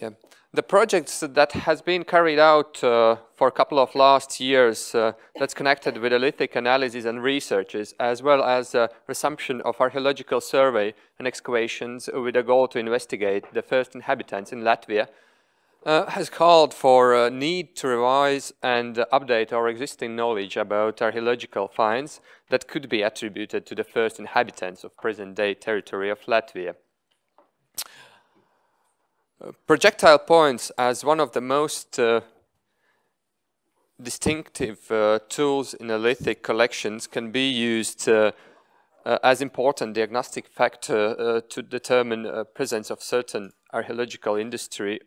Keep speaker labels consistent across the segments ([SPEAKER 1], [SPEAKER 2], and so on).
[SPEAKER 1] Yeah. The projects that has been carried out uh, for a couple of last years uh, that's connected with lithic analysis and researches, as well as uh, resumption of archaeological survey and excavations with a goal to investigate the first inhabitants in Latvia, uh, has called for a need to revise and update our existing knowledge about archaeological finds that could be attributed to the first inhabitants of present-day territory of Latvia projectile points as one of the most uh, distinctive uh, tools in lithic collections can be used uh, uh as important diagnostic factor uh, to determine uh, presence of certain archaeological industry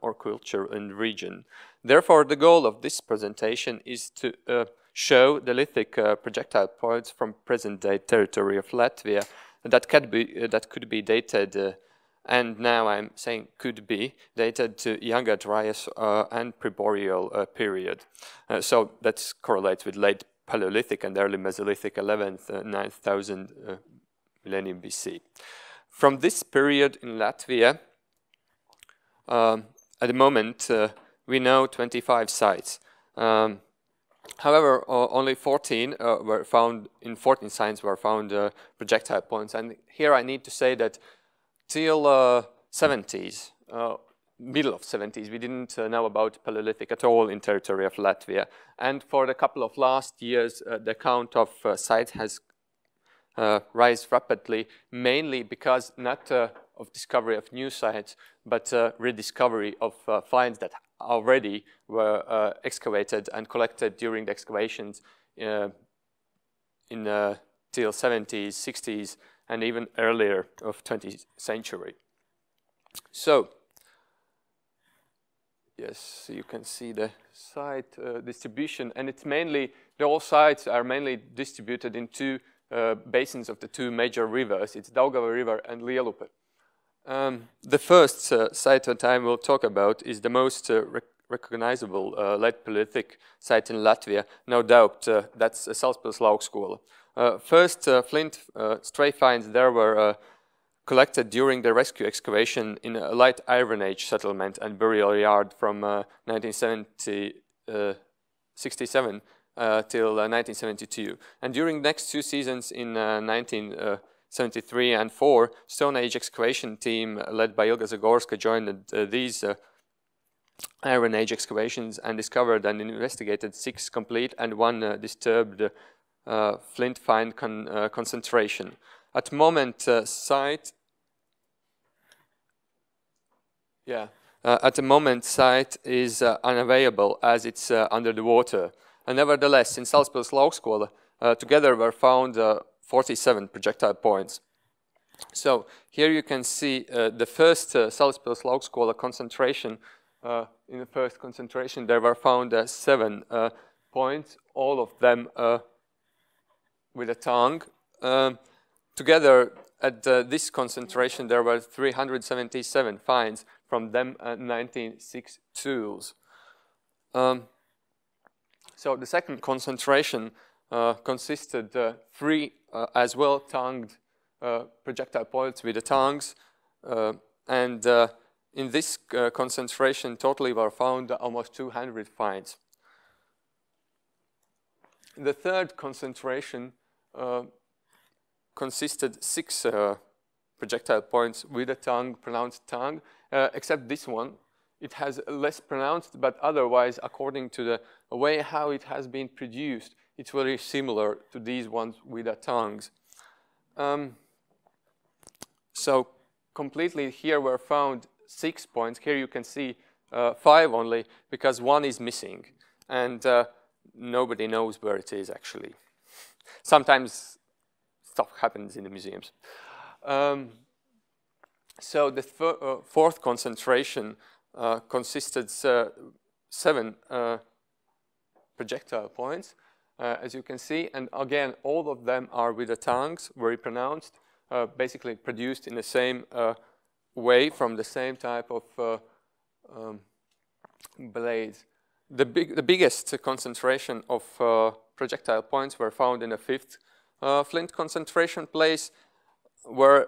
[SPEAKER 1] or culture in region. Therefore, the goal of this presentation is to show the lithic projectile points from present-day territory of Latvia that, could be, that could be dated and now I'm saying could be dated to Younger Dryas uh, and Pre-Boreal uh, period. Uh, so that correlates with late Paleolithic and early Mesolithic 11th, 9000 uh, uh, millennium BC. From this period in Latvia, um, at the moment, uh, we know 25 sites. Um, However, uh, only 14 uh, were found, in 14 sites were found uh, projectile points. And here I need to say that till uh, 70s, uh, middle of 70s, we didn't uh, know about Paleolithic at all in territory of Latvia. And for the couple of last years, uh, the count of uh, sites has uh, rise rapidly, mainly because not of discovery of new sites, but rediscovery of finds that already were excavated and collected during the excavations in the till 70s, 60s, and even earlier of 20th century. So, yes, you can see the site uh, distribution, and it's mainly, the all sites are mainly distributed in two uh, basins of the two major rivers. It's Daugava River and Lielupe. Um, the first uh, site that I will talk about is the most uh, rec recognizable uh, late Paleolithic site in Latvia. No doubt, uh, that's uh, Salaspils Laukskola. Uh, first, uh, flint uh, stray finds there were collected during the rescue excavation in a light Iron Age settlement and burial yard from 1967 uh, till uh, 1972. And during the next two seasons in uh, 1973 and 4, Stone Age excavation team led by Ilga Zagorska joined these Iron Age excavations and discovered and investigated six complete and one disturbed uh, flint find con uh, concentration. At moment uh, site, yeah, at the moment site is unavailable as it's under the water. And nevertheless, in Salaspils Laukskola, together were found 47 projectile points. So here you can see uh, the first uh, Salaspils Laukskola concentration. Uh, in the first concentration, there were found uh, seven points, all of them with a tongue. Um, together, at uh, this concentration, there were 377 finds, from them uh, 96 tools. Um, so the second concentration uh, consisted uh, three uh, as well tongued uh, projectile points with the tongues. and in this concentration, totally were found almost 200 finds. The third concentration uh, consisted six uh, projectile points with a tongue, pronounced tongue, uh, except this one. It has less pronounced, but otherwise, according to the way how it has been produced, it's very similar to these ones with the tongues. Um, so completely here were found six points. Here you can see uh, five only because one is missing and uh, nobody knows where it is actually sometimes stuff happens in the museums. Um, so the uh, fourth concentration uh, consisted uh, seven uh, projectile points, uh, as you can see, and again, all of them are with the tongues, very pronounced, uh, basically produced in the same way from the same type of um, blades. The, big, the biggest concentration of projectile points were found in a fifth uh, flint concentration place where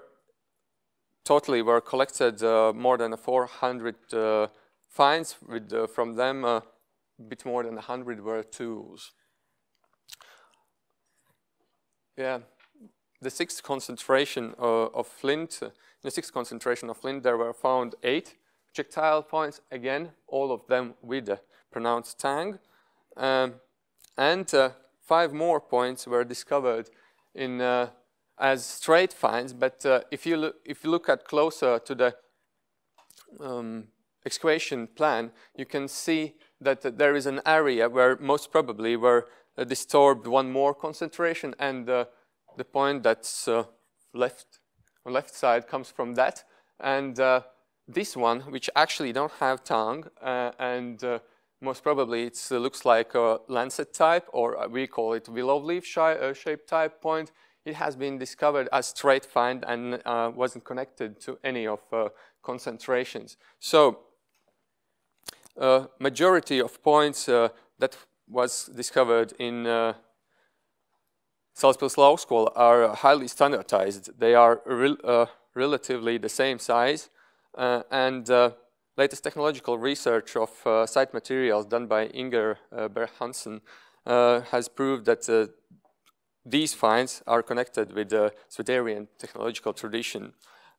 [SPEAKER 1] totally were collected more than 400 finds, with from them a bit more than 100 were tools. Yeah, the sixth concentration uh, of flint, uh, in the sixth concentration of flint, there were found eight projectile points, again, all of them with pronounced tang. Um, and uh, five more points were discovered in uh, as straight finds, but uh, if, you look, if you look at closer to the um, excavation plan, you can see that there is an area where most probably were uh, disturbed one more concentration and uh, the point that's uh, left on left side comes from that and this one which actually don't have tongue and most probably it looks like a lancet type or we call it willow leaf shape type point it has been discovered as straight find and wasn't connected to any of concentrations so uh, majority of points uh, that was discovered in uh, Salaspils school are highly standardized. They are re uh, relatively the same size uh, and uh, latest technological research of uh, site materials done by Inger uh, Berg-Hansen has proved that these finds are connected with the Swiderian technological tradition.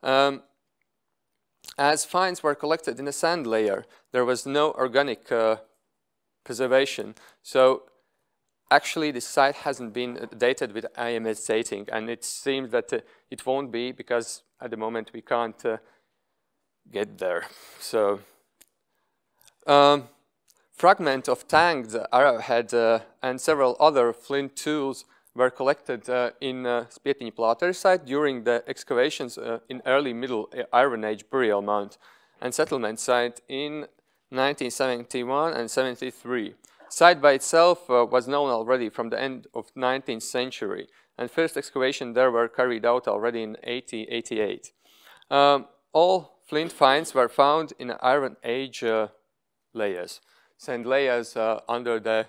[SPEAKER 1] Um, as finds were collected in a sand layer, there was no organic uh, preservation. So actually the site hasn't been dated with AMS dating and it seems that uh, it won't be because at the moment we can't uh, get there. So um, fragment of tanged arrowhead uh, and several other flint tools were collected uh, in uh, Plater site during the excavations uh, in early Middle Iron Age burial mound and settlement site in 1971 and 73. Site by itself uh, was known already from the end of 19th century and first excavation there were carried out already in 1888. Um, all flint finds were found in Iron Age uh, layers, sand layers uh, under the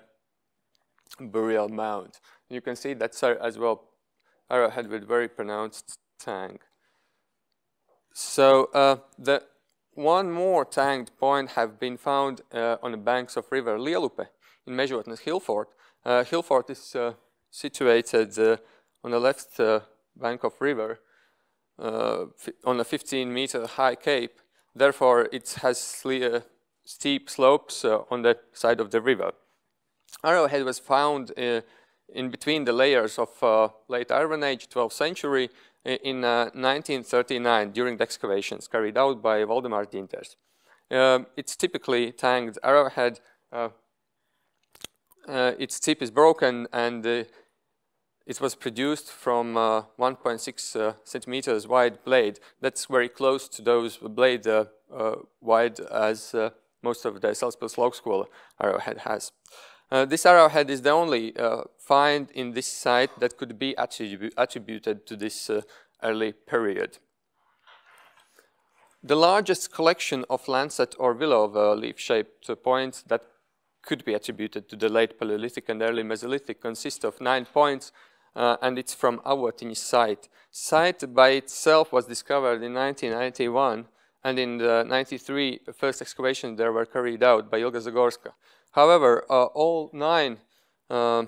[SPEAKER 1] burial mound. You can see that's as well arrowhead with very pronounced tang. So uh, the one more tanged point have been found uh, on the banks of river Lielupe in Mežotnes Hillfort. Uh, Hillfort is uh, situated on the left bank of river on a 15 meter high cape. Therefore, it has steep slopes on the side of the river. Arrowhead was found in between the layers of uh, late Iron Age, 12th century, in uh, 1939 during the excavations carried out by Valdemar Ģinters. It's typically tanged arrowhead. Uh, uh its tip is broken and uh, it was produced from uh, 1.6 centimeters wide blade. That's very close to those blade wide as most of the Salaspils school arrowhead has. Uh, this arrowhead is the only uh, find in this site that could be attribu attributed to this uh, early period. The largest collection of lancet or willow uh, leaf-shaped points that could be attributed to the late Paleolithic and early Mesolithic consists of nine points, uh, and it's from Avotiņi site. Site by itself was discovered in 1991, and in the 93 first excavations there were carried out by Ilga Zagorska. However, uh, all nine uh,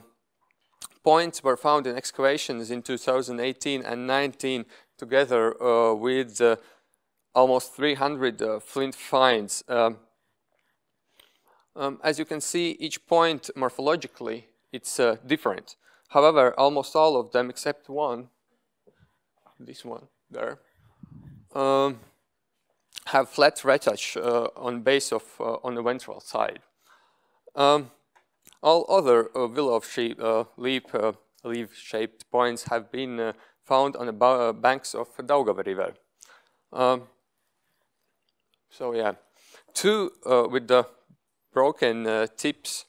[SPEAKER 1] points were found in excavations in 2018 and 19 together uh, with uh, almost 300 uh, flint finds. Um, um, as you can see, each point morphologically, it's different. However, almost all of them except one, this one there, um, have flat retouch on base of on the ventral side. Um, all other uh, willow shape, uh, leaf, uh, leaf-shaped points have been uh, found on the uh, banks of Daugava River. Um, so yeah, two uh, with the broken tips,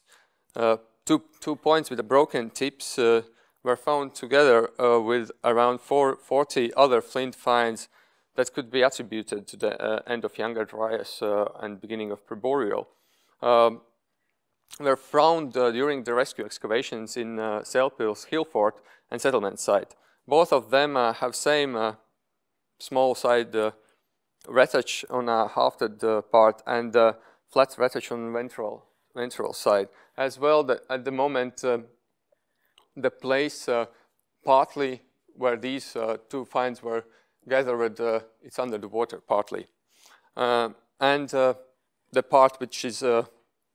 [SPEAKER 1] two, two points with the broken tips were found together with around four, 40 other flint finds that could be attributed to the end of Younger Dryas and beginning of Preboreal. Um, were found uh, during the rescue excavations in uh, Salaspils and settlement site. Both of them uh, have same uh, small side uh, retouch on a hafted part and flat retouch on ventral ventral side. As well, the, at the moment, the place partly where these two finds were gathered, it's under the water partly. and the part which is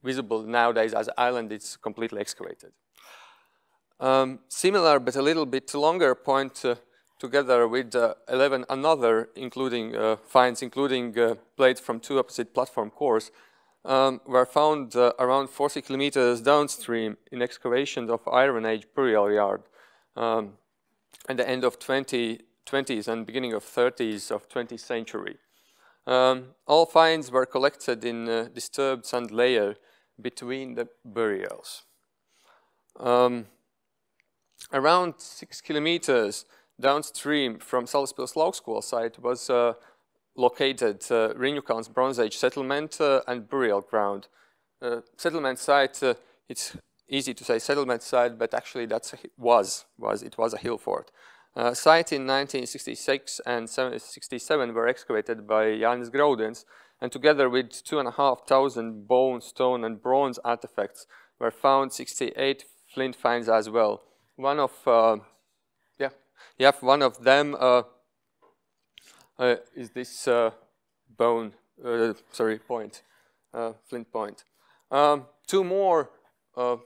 [SPEAKER 1] visible nowadays as island is completely excavated. Um, similar but a little bit longer point uh, together with uh, 11 another including uh, finds including uh, plates from two opposite platform cores um, were found uh, around 40 kilometers downstream in excavations of Iron Age burial yard um, at the end of 20, 20s and beginning of 30s of 20th century. Um, all finds were collected in uh, disturbed sand layer between the burials. Um, around six kilometers downstream from Salaspils Laukskola site was uh, located uh, Riņņukalns Bronze Age settlement uh, and burial ground. Uh, settlement site, uh, it's easy to say settlement site, but actually that was, was, it was a hill fort. Uh, site in 1966 and 67 were excavated by Jānis Graudonis, and together with 2,500 bone, stone, and bronze artifacts were found 68 flint finds as well. One of, uh, yeah, yeah, one of them uh, uh, is this uh, bone, uh, sorry, point, uh, flint point. Um, two more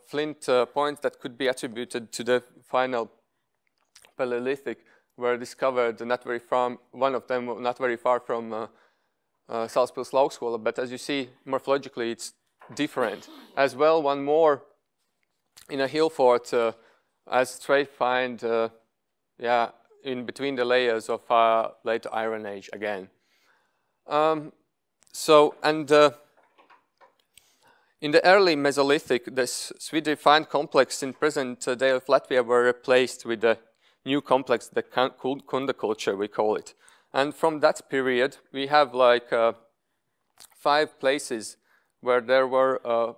[SPEAKER 1] flint points that could be attributed to the final Paleolithic were discovered not very far, one of them not very far from uh, Salaspils Laukskola, but as you see, morphologically it's different. As well, one more in a hill fort uh, as straight find, uh, yeah, in between the layers of uh, late Iron Age again. Um, so, and uh, in the early Mesolithic, the Swiderian complex in present day of Latvia were replaced with a new complex, the Kunda culture, we call it. And from that period, we have like uh, five places where there were uh,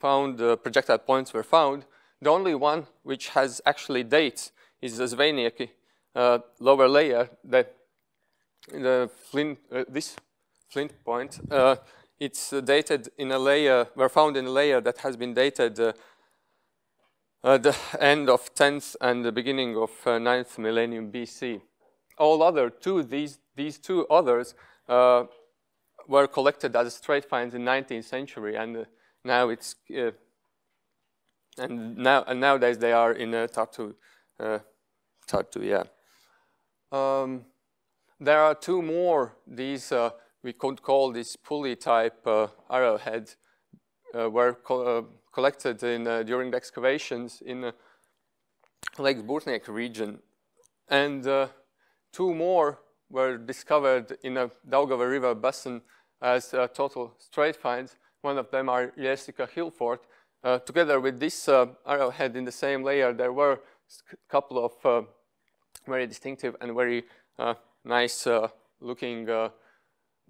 [SPEAKER 1] found, uh, projectile points were found. The only one which has actually dates is the Zvejnieki uh, lower layer, that the flint, uh, this flint point. Uh, it's dated in a layer, were found in a layer that has been dated at the end of 10th and the beginning of 9th millennium BC all other two, these, these two others uh, were collected as straight finds in 19th century and uh, now it's, uh, and now and nowadays they are in uh, Tartu, uh, Tartu, yeah. Um, there are two more, these uh, we could call this Pulli type uh, arrowhead were co collected in, during the excavations in Lake Burtniek region. And Two more were discovered in a Daugava River basin as uh, total straight finds. One of them are Jessica. Uh, together with this uh, arrowhead in the same layer, there were a couple of uh, very distinctive and very uh, nice uh, looking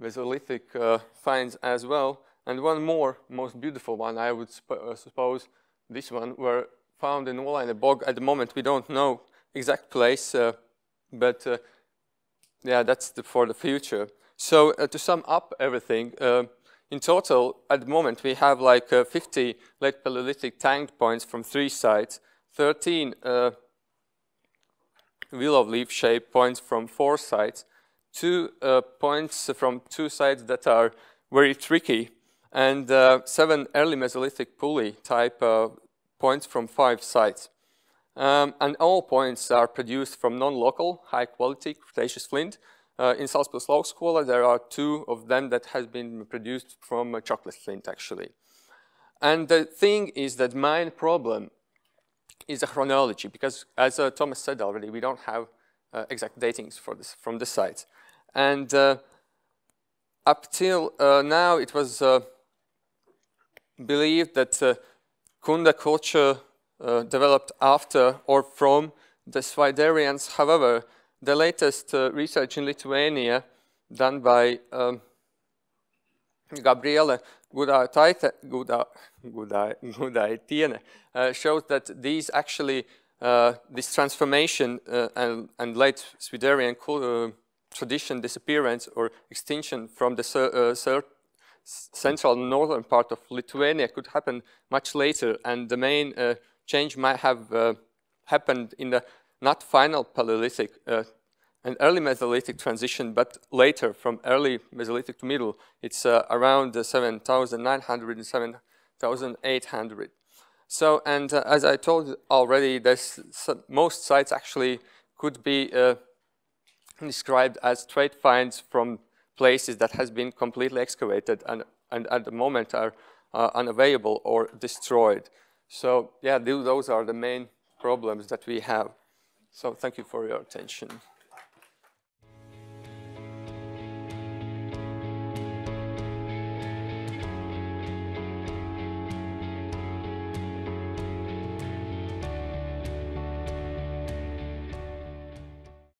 [SPEAKER 1] Mesolithic finds as well. And one more, most beautiful one, I would suppose, this one, were found in Olaine Bog. At the moment, we don't know exact place, but uh, yeah, that's the, for the future. So uh, to sum up everything, uh, in total, at the moment, we have like uh, 50 late Paleolithic tank points from three sites, 13 uh, willow leaf shape points from four sites, two uh, points from two sites that are very tricky, and seven early Mesolithic Pulli type points from five sites. Um, and all points are produced from non-local, high-quality Cretaceous flint. Uh, in Salaspils Laukskola, there are two of them that has been produced from chocolate flint, actually. And the thing is that main problem is a chronology, because as uh, Thomas said already, we don't have uh, exact datings for this from the site. And uh, up till now, it was believed that Kunda culture developed after or from the Swiderians. However, the latest uh, research in Lithuania done by um, Gabriele Gudaitiene uh, shows that these actually, uh, this transformation uh, and, and, late Swiderian tradition disappearance or extinction from the uh, central northern part of Lithuania could happen much later, and the main uh, change might have uh, happened in the not final Paleolithic, uh, an early Mesolithic transition, but later from early Mesolithic to middle. It's uh, around 7,900 and 7,800. So, and uh, as I told already, most sites actually could be uh, described as trade finds from places that has been completely excavated and, and at the moment are uh, unavailable or destroyed. So yeah, those are the main problems that we have. So thank you for your attention.